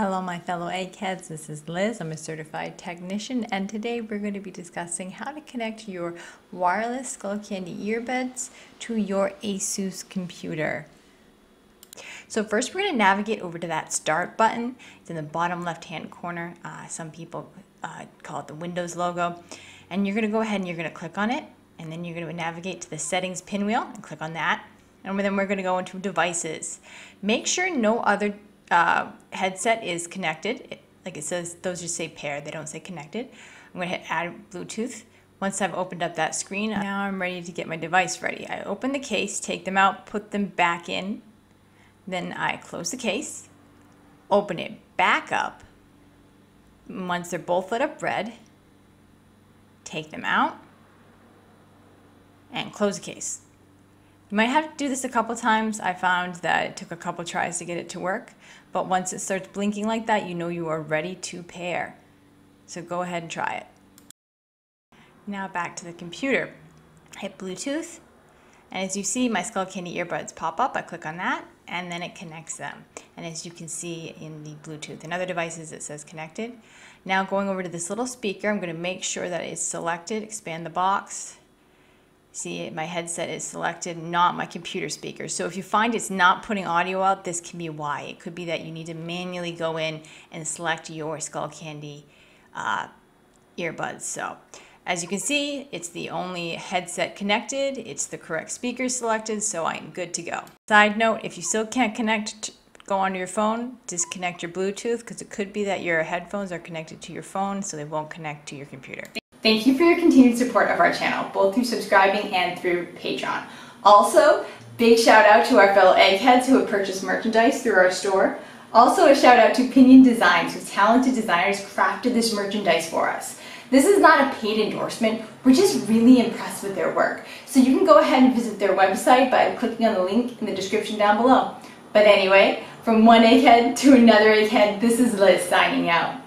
Hello, my fellow eggheads. This is Liz. I'm a certified technician, and today we're going to be discussing how to connect your wireless Skullcandy earbuds to your Asus computer. So first, we're going to navigate over to that Start button. It's in the bottom left-hand corner. Uh, some people uh, call it the Windows logo. And you're going to go ahead and you're going to click on it, and then you're going to navigate to the Settings pinwheel and click on that. And then we're going to go into Devices. Make sure no other uh, headset is connected. It, like it says, those just say pair, they don't say connected. I'm going to hit add Bluetooth. Once I've opened up that screen, now I'm ready to get my device ready. I open the case, take them out, put them back in. Then I close the case, open it back up. Once they're both lit up red, take them out and close the case. You might have to do this a couple times. I found that it took a couple tries to get it to work, but once it starts blinking like that, you know you are ready to pair. So go ahead and try it. Now back to the computer. Hit Bluetooth, and as you see, my Skull Skullcandy earbuds pop up. I click on that, and then it connects them. And as you can see in the Bluetooth and other devices, it says connected. Now going over to this little speaker, I'm going to make sure that it's selected, expand the box, See, my headset is selected, not my computer speaker. So if you find it's not putting audio out, this can be why. It could be that you need to manually go in and select your Skullcandy uh, earbuds. So as you can see, it's the only headset connected. It's the correct speaker selected, so I'm good to go. Side note, if you still can't connect, go onto your phone, disconnect your Bluetooth, because it could be that your headphones are connected to your phone, so they won't connect to your computer. Thank you for your continued support of our channel, both through subscribing and through Patreon. Also, big shout out to our fellow eggheads who have purchased merchandise through our store. Also a shout out to Pinion Designs, whose talented designers crafted this merchandise for us. This is not a paid endorsement, we're just really impressed with their work. So you can go ahead and visit their website by clicking on the link in the description down below. But anyway, from one egghead to another egghead, this is Liz signing out.